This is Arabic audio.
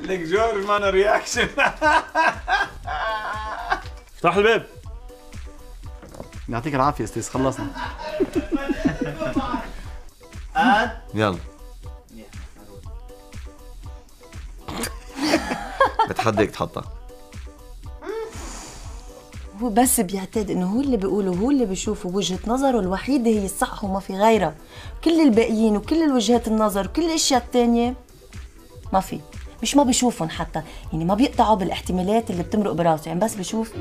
لك جورج ما رياكشن افتح الباب. يعطيك العافية أستاذ خلصنا. يلا. بتحديك تحطها. هو بس بيعتاد إنه هو اللي بيقوله هو اللي بيشوفه. وجهة نظره الوحيدة هي الصح وما في غيرها. كل الباقيين وكل الوجهات النظر وكل الأشياء التانية ما في. مش ما بيشوفهم حتى. يعني ما بيقطعوا بالاحتمالات اللي بتمرق براسه. يعني بس بشوف